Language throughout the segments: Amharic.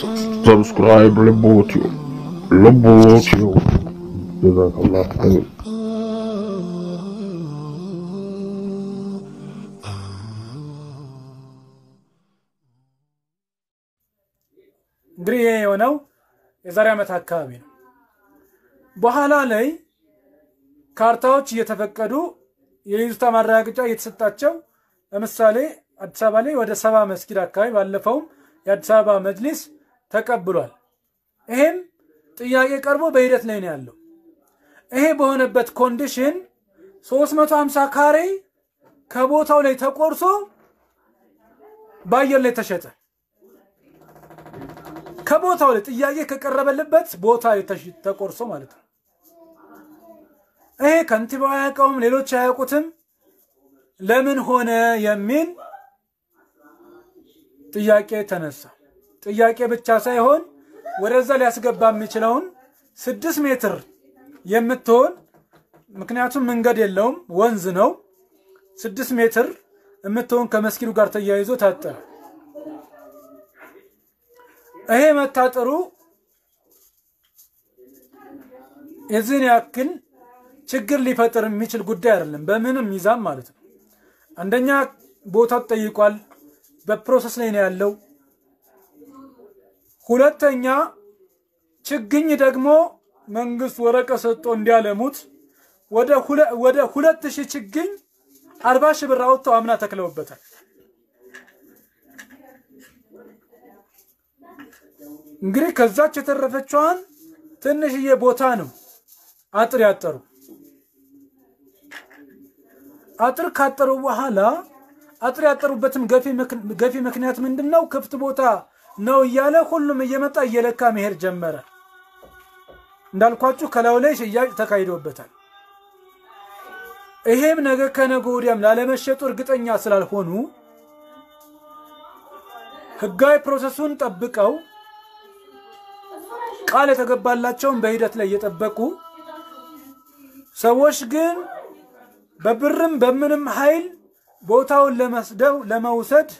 subscribe ልቦትዩ ልቦትዩ جزاك الله خير እንግዲህ ይሄ የሆነው የዛሬ ዓመት አካባቢ ነው። በኋላ ላይ ካርታዎች እየተፈቀዱ የይዞታ ማረጋገጫ እየተሰጣቸው ለምሳሌ አዲስ አበባ ላይ ወደ ሰባ መስጊድ አካባቢ ባለፈውም የአዲስ አበባ መጅሊስ ተቀብሏል። ይሄም ጥያቄ ቀርቦ በሂደት ላይ ነው ያለው። ይሄ በሆነበት condition 350 ካሬ ከቦታው ላይ ተቆርሶ በአየር ላይ ተሸጠ። ከቦታው ላይ ጥያቄ ከቀረበልበት ቦታ ተቆርሶ ማለት ነው። ይሄ ከንቲባው አያውቀውም፣ ሌሎች አያውቁትም። ለምን ሆነ የሚል ጥያቄ ተነሳ። ጥያቄ ብቻ ሳይሆን ወደዛ ሊያስገባ የሚችለውን ስድስት ሜትር የምትሆን ምክንያቱም መንገድ የለውም ወንዝ ነው። ስድስት ሜትር የምትሆን ከመስጊዱ ጋር ተያይዞ ታጠረ። ይሄ መታጠሩ የዚህን ያክል ችግር ሊፈጥር የሚችል ጉዳይ አይደለም፣ በምንም ሚዛን ማለት ነው። አንደኛ ቦታው ተጠይቋል፣ በፕሮሰስ ላይ ነው ያለው። ሁለተኛ ችግኝ ደግሞ መንግስት ወረቀት ሰጥቶ እንዲያለሙት ወደ ሁለ- ወደ ሁለት ሺህ ችግኝ አርባ ሺህ ብር አውጥተው አምና ተክለውበታል። እንግዲህ ከዛች የተረፈችዋን ትንሽዬ ቦታ ነው አጥር ያጠሩ። አጥር ካጠሩ በኋላ አጥር ያጠሩበትም ገፊ ምክንያት ምንድን ነው? ክፍት ቦታ ነው እያለ ሁሉም እየመጣ እየለካ መሄድ ጀመረ። እንዳልኳችሁ ከላዩ ላይ ሽያጭ ተካሂዶበታል። ይሄም ነገ ከነገ ወዲያም ላለመሸጡ እርግጠኛ ስላልሆኑ ህጋዊ process ኡን ጠብቀው ቃል የተገባላቸውን በሂደት ላይ እየጠበቁ ሰዎች ግን በብርም በምንም ኃይል ቦታውን ለመውሰደው ለመውሰድ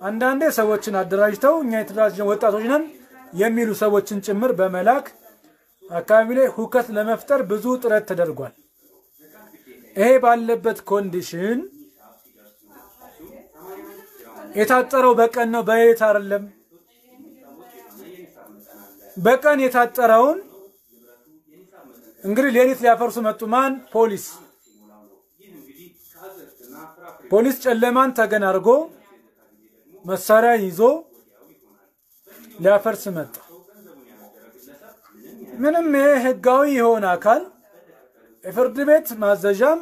አንዳንዴ ሰዎችን አደራጅተው እኛ የተደራጀን ወጣቶች ነን የሚሉ ሰዎችን ጭምር በመላክ አካባቢ ላይ ሁከት ለመፍጠር ብዙ ጥረት ተደርጓል። ይሄ ባለበት condition የታጠረው በቀን ነው፣ በሌሊት አይደለም። በቀን የታጠረውን እንግዲህ ሌሊት ሊያፈርሱ መጡ። ማን? ፖሊስ። ፖሊስ ጨለማን ተገን አድርጎ መሳሪያ ይዞ ሊያፈርስ መጣ። ምንም ይሄ ህጋዊ የሆነ አካል የፍርድ ቤት ማዘዣም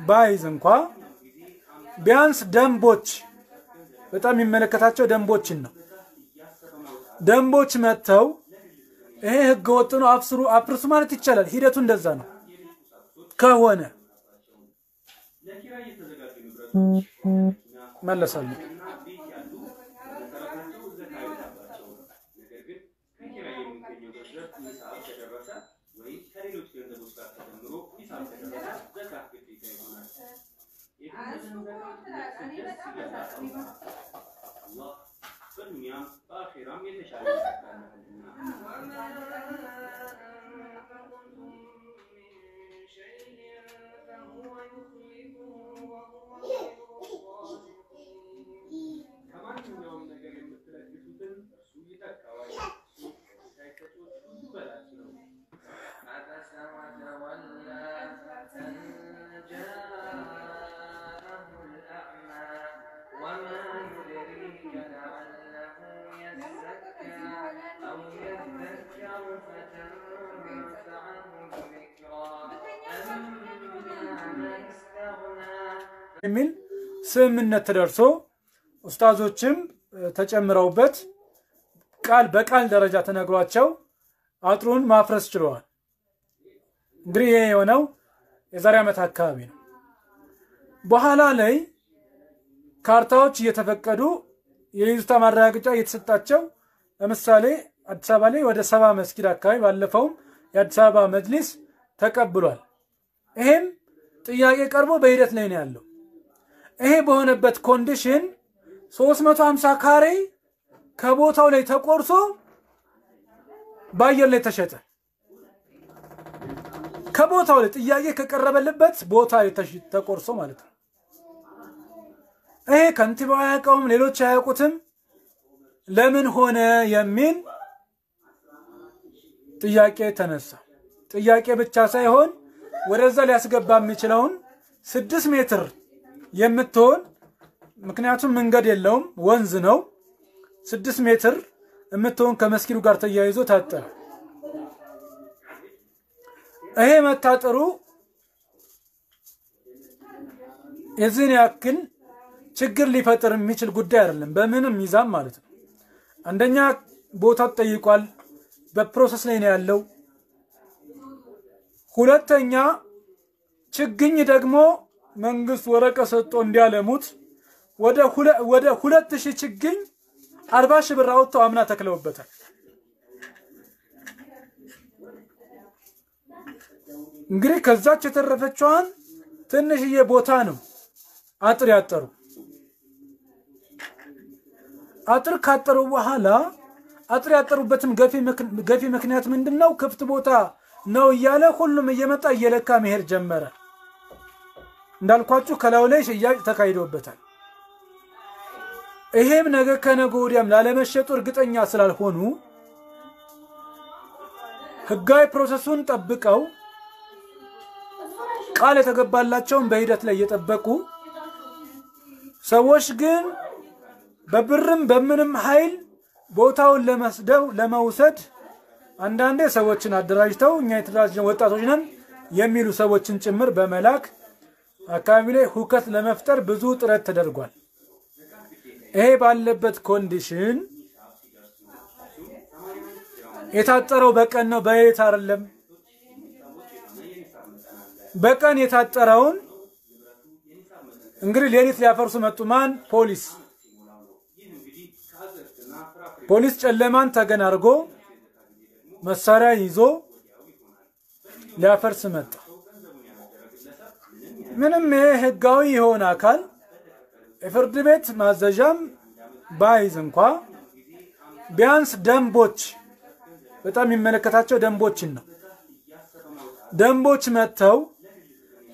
ባይዝ እንኳ ቢያንስ ደንቦች በጣም የሚመለከታቸው ደንቦችን ነው። ደንቦች መጥተው ይሄ ህገ ወጥ ነው አፍስሩ አፍርሱ ማለት ይቻላል። ሂደቱ እንደዛ ነው ከሆነ መለሳለሁ። የሚል ስምምነት ተደርሶ ኡስታዞችም ተጨምረውበት ቃል በቃል ደረጃ ተነግሯቸው አጥሩን ማፍረስ ችለዋል። እንግዲህ ይሄ የሆነው የዛሬ ዓመት አካባቢ ነው። በኋላ ላይ ካርታዎች እየተፈቀዱ የይዞታ ማረጋገጫ እየተሰጣቸው ለምሳሌ አዲስ አበባ ላይ ወደ ሰባ መስጊድ አካባቢ ባለፈውም የአዲስ አበባ መጅሊስ ተቀብሏል። ይሄም ጥያቄ ቀርቦ በሂደት ላይ ነው ያለው። ይሄ በሆነበት condition 350 ካሬ ከቦታው ላይ ተቆርሶ በአየር ላይ ተሸጠ። ከቦታው ላይ ጥያቄ ከቀረበልበት ቦታ ላይ ተቆርሶ ማለት ነው። ይሄ ከንቲባው አያውቀውም፣ ሌሎች አያውቁትም። ለምን ሆነ የሚል ጥያቄ ተነሳ። ጥያቄ ብቻ ሳይሆን ወደዛ ሊያስገባ የሚችለውን ስድስት ሜትር የምትሆን ምክንያቱም መንገድ የለውም ወንዝ ነው። ስድስት ሜትር የምትሆን ከመስጊዱ ጋር ተያይዞ ታጠረ። ይሄ መታጠሩ የዚህን ያክል ችግር ሊፈጥር የሚችል ጉዳይ አይደለም፣ በምንም ሚዛን ማለት ነው። አንደኛ ቦታው ተጠይቋል፣ በፕሮሰስ ላይ ነው ያለው። ሁለተኛ ችግኝ ደግሞ መንግስት ወረቀት ሰጥቶ እንዲያለሙት ወደ ሁለ- ወደ ሁለት ሺህ ችግኝ አርባ ሺህ ብር አውጥተው አምና ተክለውበታል። እንግዲህ ከዛች የተረፈችዋን ትንሽዬ ቦታ ነው አጥር ያጠሩ። አጥር ካጠሩ በኋላ አጥር ያጠሩበትም ገፊ ምክንያት ምንድን ነው? ክፍት ቦታ ነው እያለ ሁሉም እየመጣ እየለካ መሄድ ጀመረ። እንዳልኳችሁ ከላዩ ላይ ሽያጭ ተካሂዶበታል። ይሄም ነገ ከነገ ወዲያም ላለመሸጡ እርግጠኛ ስላልሆኑ ህጋዊ process ኡን ጠብቀው ቃል የተገባላቸውን በሂደት ላይ እየጠበቁ ሰዎች ግን በብርም በምንም ኃይል ቦታውን ለመስደው ለመውሰድ አንዳንዴ ሰዎችን አደራጅተው እኛ የተደራጀን ወጣቶች ነን የሚሉ ሰዎችን ጭምር በመላክ አካባቢ ላይ ሁከት ለመፍጠር ብዙ ጥረት ተደርጓል። ይሄ ባለበት condition የታጠረው በቀን ነው፣ በሌሊት አይደለም። በቀን የታጠረውን እንግዲህ ሌሊት ሊያፈርሱ መጡ። ማን? ፖሊስ። ፖሊስ ጨለማን ተገን አድርጎ መሳሪያ ይዞ ሊያፈርስ መጣ። ምንም ይሄ ህጋዊ የሆነ አካል የፍርድ ቤት ማዘዣም ባይዝ እንኳ ቢያንስ ደንቦች በጣም የሚመለከታቸው ደንቦችን ነው። ደንቦች መጥተው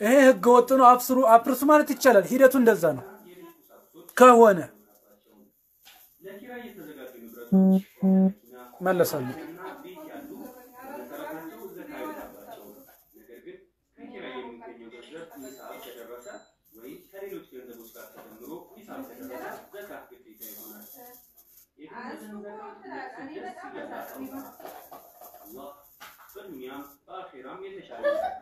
ይሄ ህገ ወጥ ነው አፍስሩ አፍርሱ ማለት ይቻላል። ሂደቱ እንደዛ ነው ከሆነ መለሳለሁ። कर रहा था वही शरीर उसके अंदर उसका था हम लोग इस हाथ से कर रहा था दस हाथ के पीछे होना एक अल्लाह पर नियम और फिराम ये से शारीरिक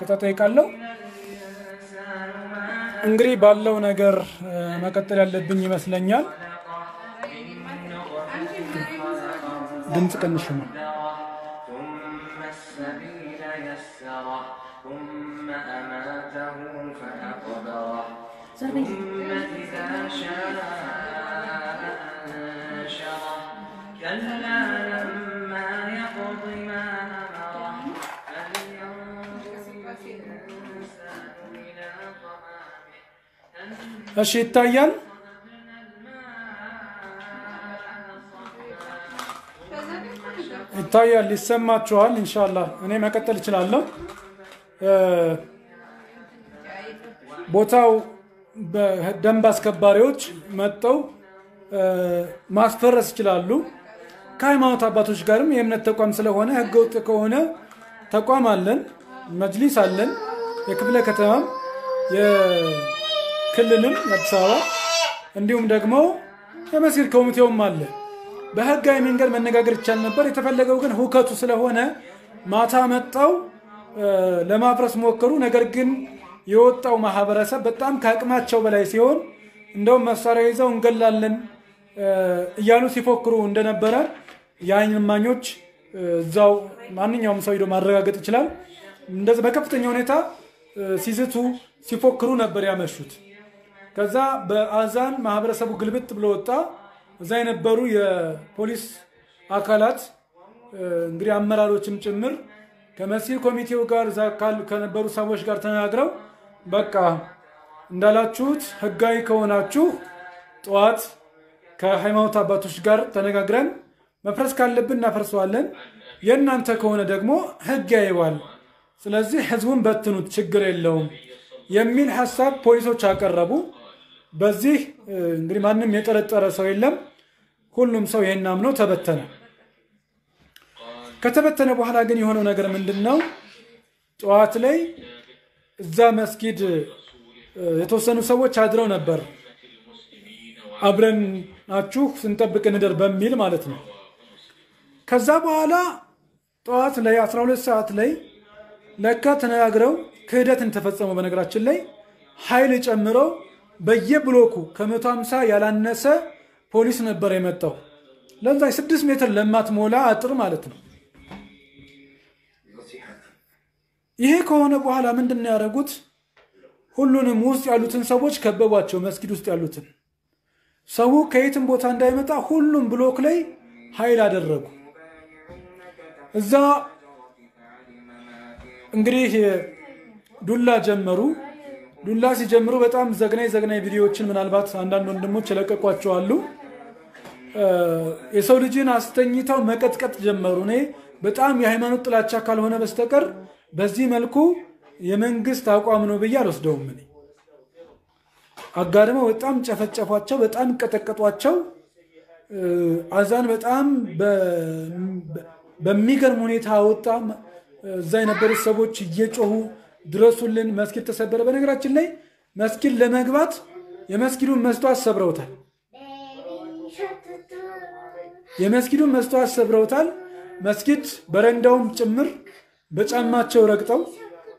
ይቅርታ ጠይቃለሁ። እንግዲህ ባለው ነገር መቀጠል ያለብኝ ይመስለኛል። ድምፅ ቀንሽ ነው። ثم እሺ ይታያል። ይታያል፣ ይሰማችኋል። ኢንሻላህ እኔ መቀጠል እችላለሁ። ቦታው በደንብ አስከባሪዎች መጥተው ማስፈረስ ይችላሉ። ከሃይማኖት አባቶች ጋርም የእምነት ተቋም ስለሆነ ህገወጥ ከሆነ ተቋም አለን፣ መጅሊስ አለን፣ የክፍለ ከተማም የክልልም የአዲስ አበባ እንዲሁም ደግሞ የመስጊድ ኮሚቴውም አለ። በህጋዊ መንገድ መነጋገር ይቻል ነበር። የተፈለገው ግን ሁከቱ ስለሆነ ማታ መጣው ለማፍረስ ሞከሩ። ነገር ግን የወጣው ማህበረሰብ በጣም ከአቅማቸው በላይ ሲሆን እንደውም መሳሪያ ይዘው እንገላለን እያሉ ሲፎክሩ እንደነበረ የአይን እማኞች እዛው ማንኛውም ሰው ሄዶ ማረጋገጥ ይችላል። እንደዚህ በከፍተኛ ሁኔታ ሲዝቱ ሲፎክሩ ነበር ያመሹት። ከዛ በአዛን ማህበረሰቡ ግልብጥ ብሎ ወጣ። እዛ የነበሩ የፖሊስ አካላት እንግዲህ አመራሮችም ጭምር ከመስጊድ ኮሚቴው ጋር እዛ ከነበሩ ሰዎች ጋር ተነጋግረው በቃ እንዳላችሁት ህጋዊ ከሆናችሁ ጠዋት ከሃይማኖት አባቶች ጋር ተነጋግረን መፍረስ ካለብን እናፈርሰዋለን፣ የእናንተ ከሆነ ደግሞ ህግ ያይዋል፣ ስለዚህ ህዝቡን በትኑት፣ ችግር የለውም የሚል ሀሳብ ፖሊሶች አቀረቡ። በዚህ እንግዲህ ማንም የጠረጠረ ሰው የለም። ሁሉም ሰው ይሄን አምኖ ተበተነ። ከተበተነ በኋላ ግን የሆነው ነገር ምንድን ነው? ጠዋት ላይ እዛ መስጊድ የተወሰኑ ሰዎች አድረው ነበር። አብረን ናችሁ ስንጠብቅ እንደር በሚል ማለት ነው። ከዛ በኋላ ጠዋት ላይ 12 ሰዓት ላይ ለካ ተነጋግረው ክህደትን ተፈጸመው። በነገራችን ላይ ኃይል ጨምረው በየብሎኩ ከመቶ ሃምሳ ያላነሰ ፖሊስ ነበር የመጣው። ለዛ ስድስት ሜትር ለማትሞላ አጥር ማለት ነው። ይሄ ከሆነ በኋላ ምንድን ነው ያደረጉት? ሁሉንም ውስጥ ያሉትን ሰዎች ከበቧቸው። መስጊድ ውስጥ ያሉትን ሰው ከየትም ቦታ እንዳይመጣ ሁሉም ብሎክ ላይ ኃይል አደረጉ። እዛ እንግዲህ ዱላ ጀመሩ። ዱላ ሲጀምሩ በጣም ዘግናኝ ዘግናኝ ቪዲዮዎችን ምናልባት አንዳንድ ወንድሞች የለቀቋቸው አሉ። የሰው ልጅን አስተኝተው መቀጥቀጥ ጀመሩ። እኔ በጣም የሃይማኖት ጥላቻ ካልሆነ በስተቀር በዚህ መልኩ የመንግስት አቋም ነው ብዬ አልወስደውም። እኔ አጋድመው በጣም ጨፈጨፏቸው፣ በጣም ቀጠቀጧቸው። አዛን በጣም በሚገርም ሁኔታ አወጣ። እዛ የነበሩት ሰዎች እየጮሁ ድረሱልን፣ መስጊድ ተሰበረ። በነገራችን ላይ መስጊድ ለመግባት የመስጊዱን መስተዋት ሰብረውታል። የመስጊዱን መስተዋት ሰብረውታል። መስጊድ በረንዳውም ጭምር በጫማቸው ረግጠው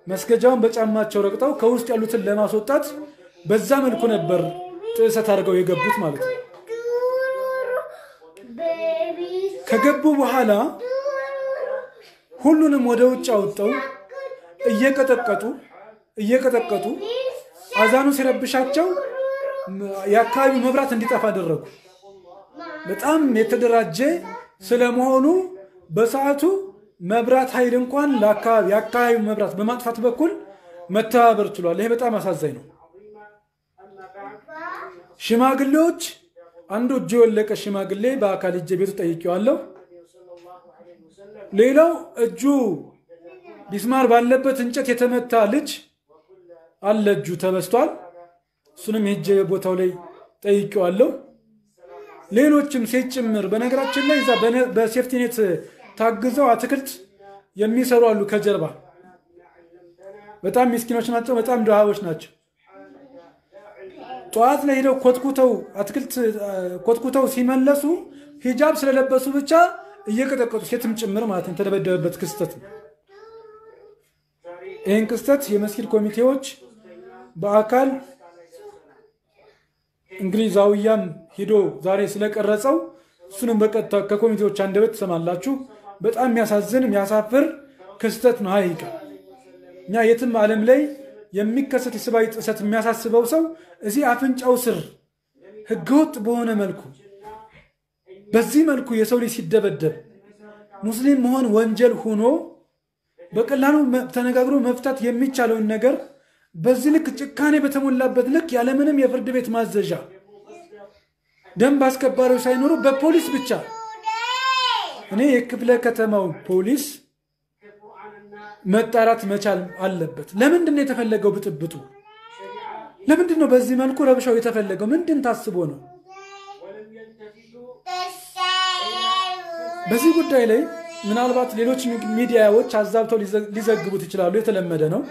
መስገጃውን በጫማቸው ረግጠው ከውስጥ ያሉትን ለማስወጣት በዛ መልኩ ነበር ጥሰት አድርገው የገቡት ማለት ነው። ከገቡ በኋላ ሁሉንም ወደ ውጭ አወጣው እየቀጠቀጡ እየቀጠቀጡ አዛኑ ሲረብሻቸው የአካባቢው መብራት እንዲጠፋ አደረጉ። በጣም የተደራጀ ስለመሆኑ በሰዓቱ መብራት ኃይል እንኳን የአካባቢው መብራት በማጥፋት በኩል መተባበር ችሏል። ይሄ በጣም አሳዛኝ ነው። ሽማግሌዎች አንዱ እጁ የወለቀ ሽማግሌ በአካል እጄ ቤቱ ጠይቄዋለሁ። ሌላው እጁ ቢስማር ባለበት እንጨት የተመታ ልጅ አለ፣ እጁ ተበስቷል። እሱንም ሄጄ ቦታው ላይ ጠይቄዋለሁ። ሌሎችም ሴት ጭምር በነገራችን ላይ እዛ በሴፍቲኔት ታግዘው አትክልት የሚሰሩ አሉ ከጀርባ በጣም ምስኪኖች ናቸው። በጣም ድሃዎች ናቸው። ጠዋት ላይ ሄደው ኮትኩተው አትክልት ኮትኩተው ሲመለሱ ሂጃብ ስለለበሱ ብቻ እየቀጠቀጡ ሴትም ጭምር ማለት ነው የተደበደበበት ክስተት ነው። ይህን ክስተት የመስጊድ ኮሚቴዎች በአካል እንግዲህ ዛውያም ሂዶ ዛሬ ስለቀረጸው እሱንም በቀጥታ ከኮሚቴዎች አንደበት ትሰማላችሁ። በጣም የሚያሳዝን የሚያሳፍር ክስተት ነው። ሀይቅ እኛ የትም ዓለም ላይ የሚከሰት የሰብአዊ ጥሰት የሚያሳስበው ሰው እዚህ አፍንጫው ስር ህገወጥ በሆነ መልኩ በዚህ መልኩ የሰው ልጅ ሲደበደብ ሙስሊም መሆን ወንጀል ሆኖ በቀላሉ ተነጋግሮ መፍታት የሚቻለውን ነገር በዚህ ልክ ጭካኔ በተሞላበት ልክ ያለምንም የፍርድ ቤት ማዘዣ ደንብ አስከባሪዎች ሳይኖሩ በፖሊስ ብቻ እኔ የክፍለ ከተማው ፖሊስ መጣራት መቻል አለበት። ለምንድን ነው የተፈለገው ብጥብጡ? ለምንድን ነው በዚህ መልኩ ረብሻው የተፈለገው? ምንድን ታስቦ ነው? በዚህ ጉዳይ ላይ ምናልባት ሌሎች ሚዲያዎች አዛብተው ሊዘግቡት ይችላሉ። የተለመደ ነው።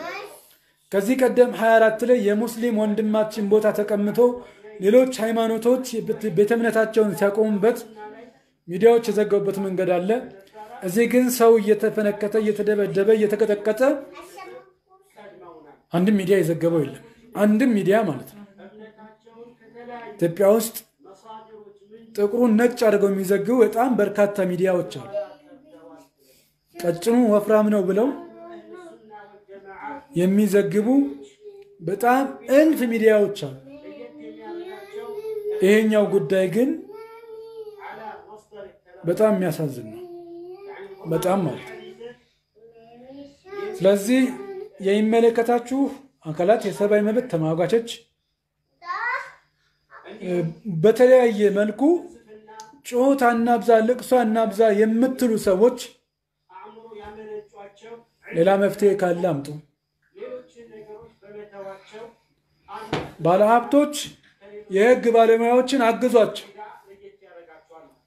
ከዚህ ቀደም 24 ላይ የሙስሊም ወንድማችን ቦታ ተቀምጦ ሌሎች ሃይማኖቶች ቤተ እምነታቸውን ሲያቆሙበት ሚዲያዎች የዘገቡበት መንገድ አለ። እዚህ ግን ሰው እየተፈነከተ እየተደበደበ እየተቀጠቀጠ አንድም ሚዲያ የዘገበው የለም። አንድም ሚዲያ ማለት ነው። ኢትዮጵያ ውስጥ ጥቁሩን ነጭ አድርገው የሚዘግቡ በጣም በርካታ ሚዲያዎች አሉ። ቀጭኑ ወፍራም ነው ብለው የሚዘግቡ በጣም እልፍ ሚዲያዎች አሉ። ይሄኛው ጉዳይ ግን በጣም የሚያሳዝን ነው። በጣም ማለት ስለዚህ የሚመለከታችሁ አካላት የሰብአዊ መብት ተሟጋቾች በተለያየ መልኩ ጩኸት አናብዛ፣ ልቅሶ አናብዛ የምትሉ ሰዎች ሌላ መፍትሄ ካለ አምጡ። ባለሀብቶች የህግ ባለሙያዎችን አግዟቸው።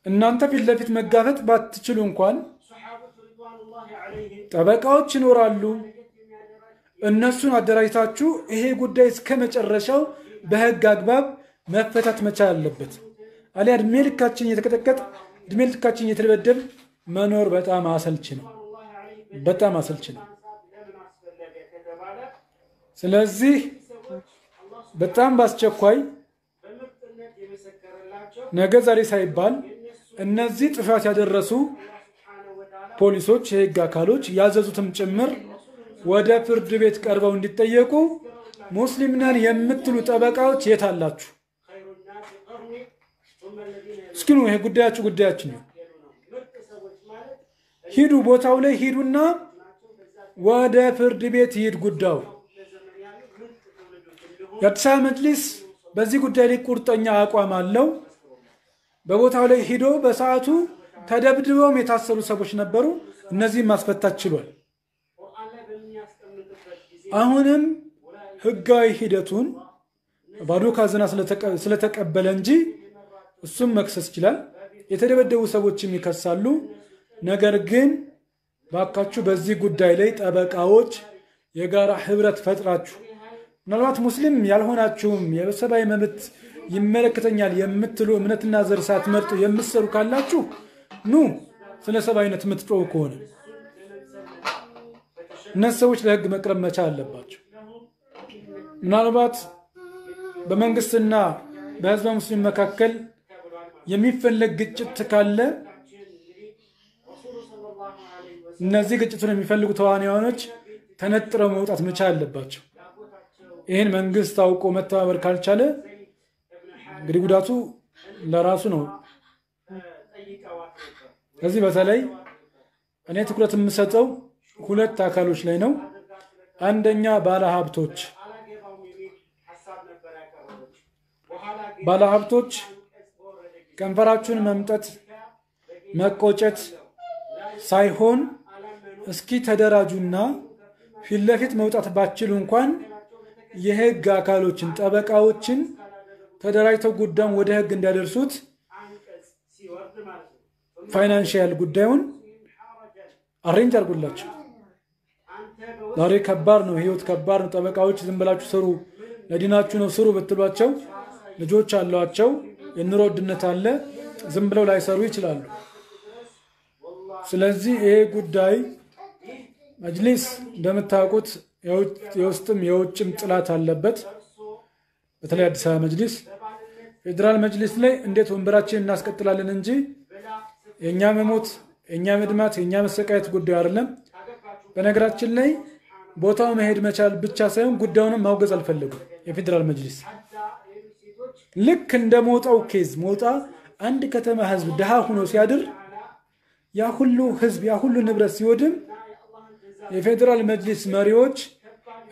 እናንተ ፊት ለፊት መጋፈጥ ባትችሉ እንኳን ጠበቃዎች ይኖራሉ። እነሱን አደራጅታችሁ ይሄ ጉዳይ እስከ መጨረሻው በህግ አግባብ መፈታት መቻል አለበት። አሊያ እድሜ ልካችን እየተቀጠቀጥ እድሜ ልካችን እየተደበደብ መኖር በጣም አሰልች ነው። በጣም አሰልች ነው። ስለዚህ በጣም በአስቸኳይ ነገ ዛሬ ሳይባል እነዚህ ጥፋት ያደረሱ ፖሊሶች፣ የህግ አካሎች ያዘዙትም ጭምር ወደ ፍርድ ቤት ቀርበው እንዲጠየቁ ሙስሊም ነን የምትሉ ጠበቃዎች የት አላችሁ? እስኪ ይሄ ጉዳያችሁ ጉዳያችን ነው። ሂዱ፣ ቦታው ላይ ሂዱና ወደ ፍርድ ቤት ይሂድ ጉዳዩ። የአዲስ አበባ መጅሊስ በዚህ ጉዳይ ላይ ቁርጠኛ አቋም አለው። በቦታው ላይ ሂዶ በሰዓቱ ተደብድበውም የታሰሩ ሰዎች ነበሩ። እነዚህም ማስፈታት ችሏል። አሁንም ህጋዊ ሂደቱን ባዶ ካዝና ስለተቀበለ እንጂ እሱም መክሰስ ይችላል። የተደበደቡ ሰዎችም ይከሳሉ። ነገር ግን ባካችሁ በዚህ ጉዳይ ላይ ጠበቃዎች የጋራ ህብረት ፈጥራችሁ ምናልባት ሙስሊም ያልሆናችሁም የሰብአዊ መብት ይመለከተኛል የምትሉ እምነትና ዘር ሳትመርጡ የምትሰሩ ካላችሁ ኑ ስለ ሰብአዊነት የምትጮው ከሆነ እነዚህ ሰዎች ለህግ መቅረብ መቻል አለባቸው። ምናልባት በመንግስትና በህዝበ ሙስሊም መካከል የሚፈለግ ግጭት ካለ እነዚህ ግጭቱን የሚፈልጉ ተዋናዮች ተነጥረው መውጣት መቻል አለባቸው። ይህን መንግስት አውቆ መተባበር ካልቻለ እንግዲህ ጉዳቱ ለራሱ ነው። ከዚህ በተለይ እኔ ትኩረት የምሰጠው ሁለት አካሎች ላይ ነው። አንደኛ ባለሀብቶች ባለሀብቶች ከንፈራችሁን መምጠት መቆጨት ሳይሆን እስኪ ተደራጁና ፊት ለፊት መውጣት ባችሉ እንኳን የህግ አካሎችን ጠበቃዎችን ተደራጅተው ጉዳዩን ወደ ህግ እንዲያደርሱት ፋይናንሽያል ጉዳዩን አሬንጅ አድርጉላቸው። ዛሬ ከባድ ነው፣ ህይወት ከባድ ነው። ጠበቃዎች ዝም ብላችሁ ስሩ፣ ለዲናችሁ ነው ስሩ ብትሏቸው ልጆች አሏቸው፣ የኑሮ ውድነት አለ፣ ዝም ብለው ላይሰሩ ይችላሉ። ስለዚህ ይሄ ጉዳይ መጅሊስ እንደምታውቁት የውስጥም የውጭም ጥላት አለበት። በተለይ አዲስ አበባ መጅሊስ ፌዴራል መጅሊስ ላይ እንዴት ወንበራችን እናስቀጥላለን እንጂ የእኛ መሞት፣ የእኛ መድማት፣ የእኛ መሰቃየት ጉዳዩ አይደለም። በነገራችን ላይ ቦታው መሄድ መቻል ብቻ ሳይሆን ጉዳዩንም ማውገዝ አልፈለጉም። የፌዴራል መጅሊስ ልክ እንደ ሞጣው case ሞጣ አንድ ከተማ ህዝብ ድሃ ሆኖ ሲያድር ያ ሁሉ ህዝብ ያ ሁሉ ንብረት ሲወድም የፌዴራል መጅሊስ መሪዎች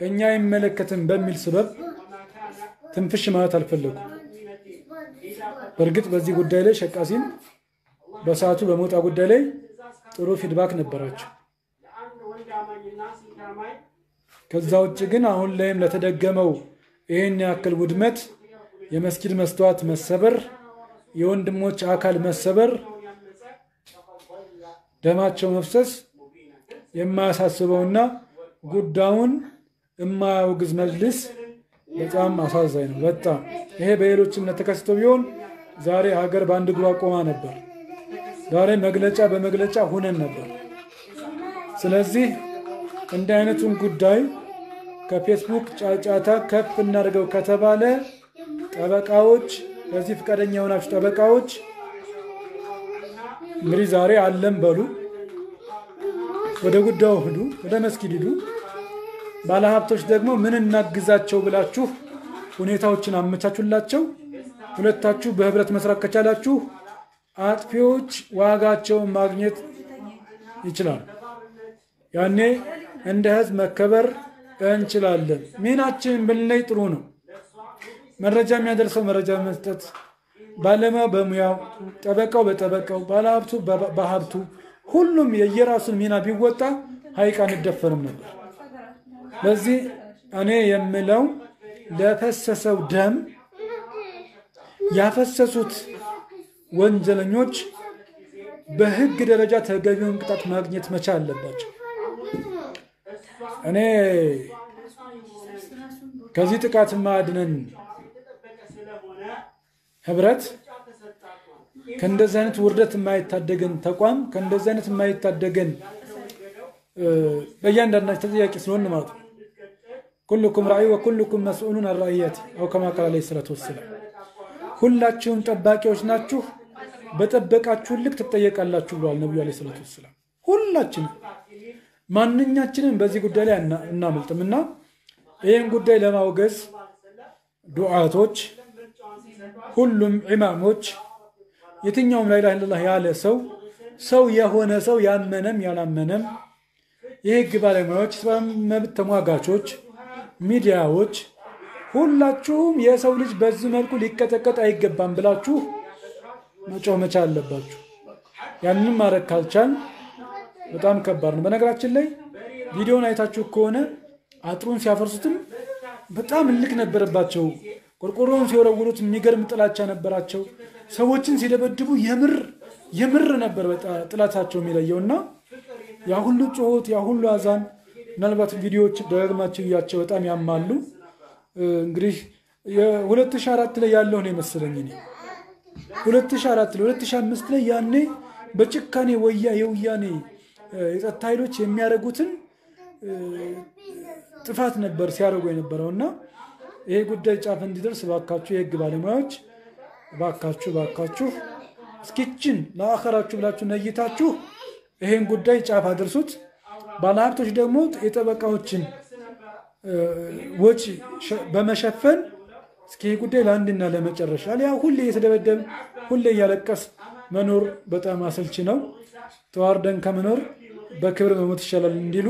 እኛን አይመለከትም በሚል ስበብ ትንፍሽ ማለት አልፈለጉም። በእርግጥ በዚህ ጉዳይ ላይ ሸህ ቃሲም በሰዓቱ በሞጣ ጉዳይ ላይ ጥሩ feedback ነበራቸው። ከዛ ውጭ ግን አሁን ላይም ለተደገመው ይህን ያክል ውድመት የመስጊድ መስተዋት መሰበር፣ የወንድሞች አካል መሰበር፣ ደማቸው መፍሰስ የማያሳስበውና ጉዳዩን የማያወግዝ መጅልስ በጣም አሳዛኝ ነው። በጣም ይሄ በሌሎች እምነት ተከስቶ ቢሆን ዛሬ ሀገር በአንድ እግሯ ቆማ ነበር። ዛሬ መግለጫ በመግለጫ ሁነን ነበር። ስለዚህ እንዲህ አይነቱን ጉዳይ ከፌስቡክ ጫጫታ ከፍ እናድርገው ከተባለ ጠበቃዎች፣ በዚህ ፈቃደኛ የሆናችሁ ጠበቃዎች እንግዲህ ዛሬ አለም በሉ፣ ወደ ጉዳዩ ሂዱ፣ ወደ መስጊድ ሂዱ። ባለሀብቶች ደግሞ ምን እናግዛቸው ብላችሁ ሁኔታዎችን አመቻቹላቸው። ሁለታችሁ በህብረት መስራት ከቻላችሁ አጥፊዎች ዋጋቸውን ማግኘት ይችላሉ። ያኔ እንደ ህዝብ መከበር እንችላለን። ሚናችንን ብንለይ ጥሩ ነው። መረጃ የሚያደርሰው መረጃ መስጠት፣ ባለሙያው በሙያው፣ ጠበቃው በጠበቃው፣ ባለሀብቱ በሀብቱ፣ ሁሉም የየራሱን ሚና ቢወጣ ሀይቅ አንደፈርም ነበር። ለዚህ እኔ የምለው ለፈሰሰው ደም ያፈሰሱት ወንጀለኞች በህግ ደረጃ ተገቢውን ቅጣት ማግኘት መቻል አለባቸው። እኔ ከዚህ ጥቃት ማድነን ህብረት ከእንደዚህ አይነት ውርደት የማይታደገን ተቋም ከእንደዚህ አይነት የማይታደገን በእያንዳንዳችን ተጠያቂ ስለሆን ማለት ነው። ኩልኩም ራእይ ወኩልኩም መስኡሉን አራእያት አው ከማ ቃል ዓለይሂ ወሰላም ሁላችሁም ጠባቂዎች ናችሁ፣ በጠበቃችሁን ልክ ትጠየቃላችሁ ብለዋል ነቢዩ ዓለይሂ ሰላቱ ወሰላም። ሁላችንም ማንኛችንም በዚህ ጉዳይ ላይ እናመልጥም እና ይህን ጉዳይ ለማውገዝ ዱዓቶች፣ ሁሉም ኢማሞች፣ የትኛውም ላኢላሃ ኢለላህ ያለ ሰው ሰው የሆነ ሰው ያመነም ያላመነም የህግ ባለሙያዎች፣ መብት ተሟጋቾች፣ ሚዲያዎች ሁላችሁም የሰው ልጅ በዚህ መልኩ ሊቀጠቀጥ አይገባም ብላችሁ መጮህ መቻል አለባችሁ። ያንን ማድረግ ካልቻል በጣም ከባድ ነው። በነገራችን ላይ ቪዲዮን አይታችሁ ከሆነ አጥሩን ሲያፈርሱትም በጣም እልክ ነበረባቸው። ቆርቆሮውን ሲወረውሩት የሚገርም ጥላቻ ነበራቸው። ሰዎችን ሲደበድቡ የምር የምር ነበር ጥላቻቸው የሚለየው እና ያ ሁሉ ጩኸት ያ ሁሉ አዛን ምናልባት ቪዲዮዎች ደጋግማቸው እያቸው በጣም ያማሉ። እንግዲህ የ2004 ላይ ያለው ነው የመሰለኝ እኔ 2004 ላይ 2005 ላይ ያኔ በጭካኔ ወያ የውያኔ የጸጥታ ኃይሎች የሚያደርጉትን ጥፋት ነበር ሲያደርጉ የነበረው እና ይሄ ጉዳይ ጫፍ እንዲደርስ ባካችሁ የህግ ባለሙያዎች ባካችሁ ባካችሁ እስኪችን ለአኸራችሁ ብላችሁ ነይታችሁ ይሄን ጉዳይ ጫፍ አድርሱት። ባለሀብቶች ደግሞ የጠበቃዎችን ወጪ በመሸፈን እስኪ ይህ ጉዳይ ለአንድና ለመጨረሻ ያ ሁሌ እየተደበደብን ሁሌ እያለቀስ መኖር በጣም አሰልቺ ነው። ተዋርደን ከመኖር በክብር መሞት ይሻላል እንዲሉ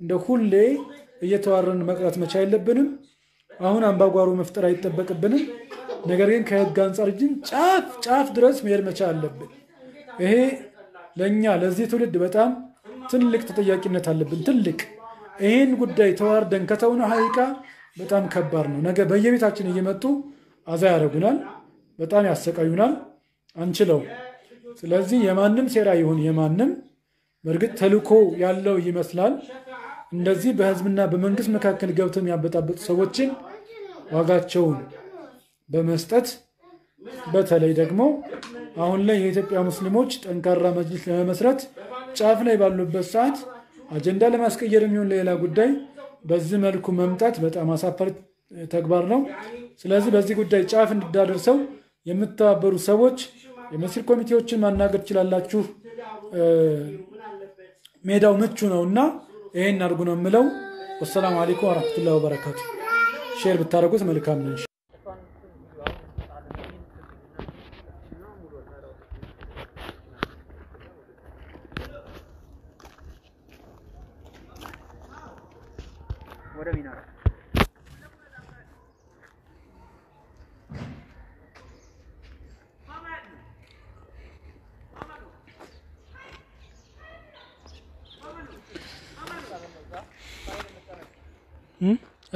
እንደ ሁሌ እየተዋረን መቅረት መቻል የለብንም። አሁን አምባጓሮ መፍጠር አይጠበቅብንም። ነገር ግን ከህግ አንጻር እጅን ጫፍ ጫፍ ድረስ መሄድ መቻል አለብን። ይሄ ለእኛ ለዚህ ትውልድ በጣም ትልቅ ተጠያቂነት አለብን። ትልቅ ይህን ጉዳይ ተዋርደን ከተውነ ሀይቃ በጣም ከባድ ነው። ነገ በየቤታችን እየመጡ አዛ ያደርጉናል፣ በጣም ያሰቃዩናል፣ አንችለው። ስለዚህ የማንም ሴራ ይሁን የማንም በእርግጥ ተልኮ ያለው ይመስላል። እንደዚህ በህዝብና በመንግስት መካከል ገብተው የሚያበጣበጡ ሰዎችን ዋጋቸውን በመስጠት በተለይ ደግሞ አሁን ላይ የኢትዮጵያ ሙስሊሞች ጠንካራ መጅሊስ ለመመስረት ጫፍ ላይ ባሉበት ሰዓት አጀንዳ ለማስቀየር የሚሆን ሌላ ጉዳይ በዚህ መልኩ መምጣት በጣም አሳፋሪ ተግባር ነው። ስለዚህ በዚህ ጉዳይ ጫፍ እንዳደርሰው የምተባበሩ ሰዎች የመስጊድ ኮሚቴዎችን ማናገር ትችላላችሁ። ሜዳው ምቹ ነው እና ይሄን አድርጉ ነው የምለው። والسلام عليكم ورحمة الله وبركاته። share ብታደርጉት መልካም ነው።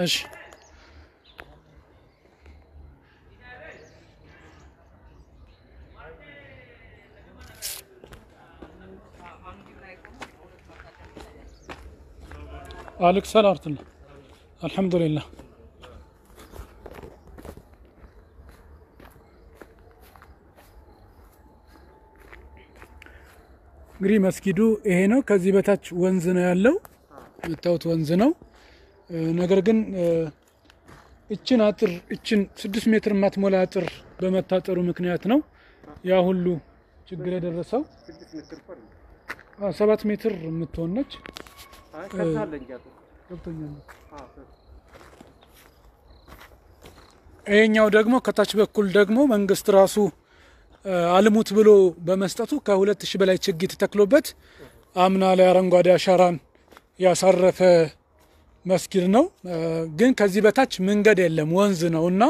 እሺ አልክሰል አርት ነው። አልሐምዱሊላህ እንግዲህ መስጊዱ ይሄ ነው። ከዚህ በታች ወንዝ ነው ያለው፣ የምታዩት ወንዝ ነው። ነገር ግን እ፣ እችን አጥር እችን ስድስት ሜትር ማትሞላ አጥር በመታጠሩ ምክንያት ነው ያ ሁሉ ችግር የደረሰው። አ፣ ሰባት ሜትር የምትሆን ነች። ይሄኛው ደግሞ ከታች በኩል ደግሞ መንግስት ራሱ አልሙት ብሎ በመስጠቱ ከሁለት ሺህ በላይ ችግኝ ተተክሎበት አምና ላይ አረንጓዴ አሻራን ያሳረፈ መስጊድ ነው። ግን ከዚህ በታች መንገድ የለም ወንዝ ነው እና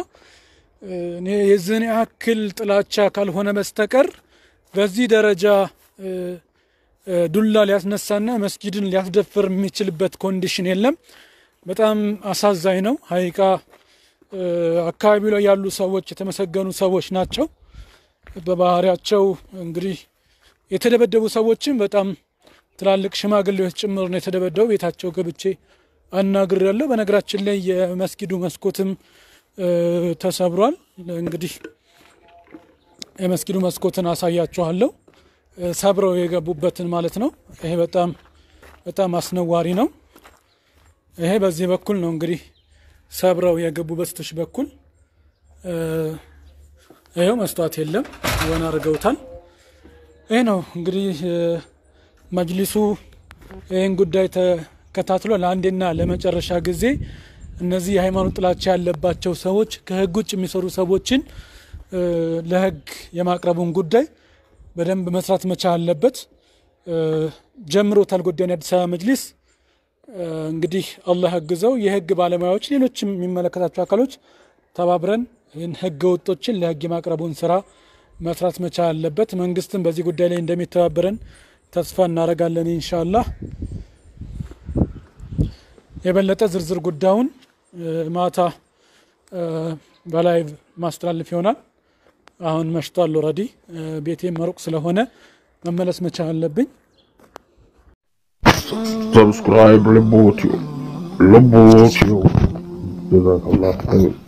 የዚህን ያክል ጥላቻ ካልሆነ በስተቀር በዚህ ደረጃ ዱላ ሊያስነሳና መስጊድን ሊያስደፍር የሚችልበት condition የለም። በጣም አሳዛኝ ነው። ሀይቃ እ፣ አካባቢው ላይ ያሉ ሰዎች የተመሰገኑ ሰዎች ናቸው። በባህሪያቸው እንግዲህ የተደበደቡ ሰዎችም በጣም ትላልቅ ሽማግሌዎች ጭምር ነው የተደበደቡ። ቤታቸው ገብቼ አናግሬያለሁ። በነገራችን ላይ የመስጊዱ መስኮትም ተሰብሯል። እንግዲህ የመስጊዱ መስኮትን አሳያችኋለሁ። ሰብረው የገቡበትን ማለት ነው። ይሄ በጣም በጣም አስነዋሪ ነው። ይሄ በዚህ በኩል ነው እንግዲህ ሰብረው የገቡ በስቶች በኩል ይኸው መስተዋት የለም የሆነ አድርገውታል። ይህ ነው እንግዲህ መጅሊሱ ይህን ጉዳይ ተከታትሎ ለአንዴና ለመጨረሻ ጊዜ እነዚህ የሃይማኖት ጥላቻ ያለባቸው ሰዎች ከህግ ውጭ የሚሰሩ ሰዎችን ለህግ የማቅረቡን ጉዳይ በደንብ መስራት መቻል አለበት። ጀምሮታል ጉዳዩን የአዲስ አበባ መጅሊስ እንግዲህ አላህ ያግዘው። የህግ ባለሙያዎች፣ ሌሎችም የሚመለከታቸው አካሎች ተባብረን ይህን ህገ ወጦችን ለህግ የማቅረቡን ስራ መስራት መቻል አለበት። መንግስትም በዚህ ጉዳይ ላይ እንደሚተባበረን ተስፋ እናደርጋለን ኢንሻአላህ። የበለጠ ዝርዝር ጉዳዩን ማታ በ live ማስተላለፍ ይሆናል። አሁን መሽቷል። already ቤቴም ሩቅ ስለሆነ መመለስ መቻል አለብኝ።. Lebotio. Jazakallah. Amin.